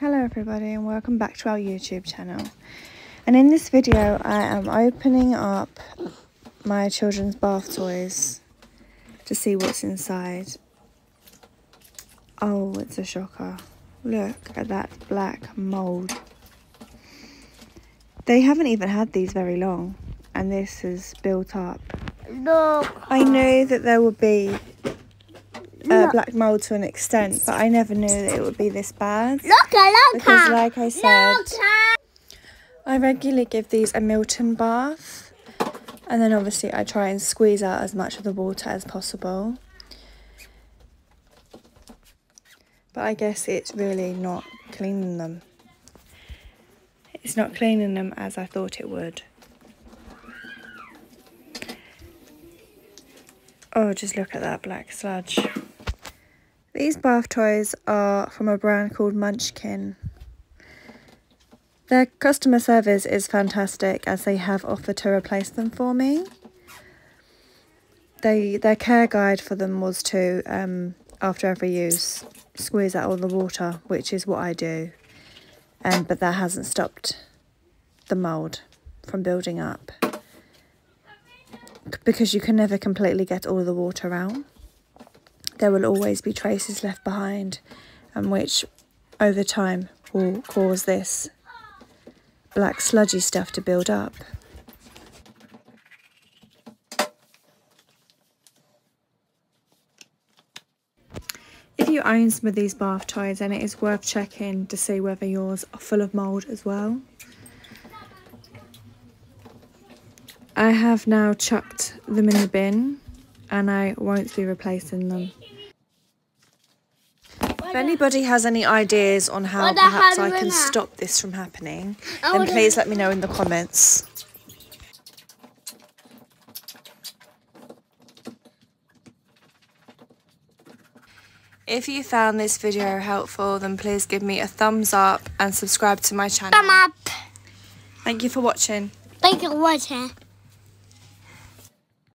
Hello everybody and welcome back to our YouTube channel. And in this video I am opening up my children's bath toys to see what's inside. Oh, it's a shocker. Look at that black mould. They haven't even had these very long and this has built up. Look. I knew that there would be uh, black mold to an extent, but I never knew that it would be this bad. Look, look. Because, like I said. I regularly give these a Milton bath, and then obviously I try and squeeze out as much of the water as possible. But I guess it's really not cleaning them. It's not cleaning them as I thought it would. Oh, just look at that black sludge. These bath toys are from a brand called Munchkin. Their customer service is fantastic as they have offered to replace them for me. They Their care guide for them was to, um, after every use, squeeze out all the water, which is what I do. Um, but that hasn't stopped the mould from building up because you can never completely get all the water out. There will always be traces left behind, and which over time will cause this black sludgy stuff to build up. If you own some of these bath toys, then it is worth checking to see whether yours are full of mould as well. I have now chucked them in the bin and I won't be replacing them. If anybody has any ideas on how perhaps I can stop this from happening, then please let me know in the comments. If you found this video helpful, then please give me a thumbs up and subscribe to my channel. Thumb up. Thank you for watching. Thank you for watching.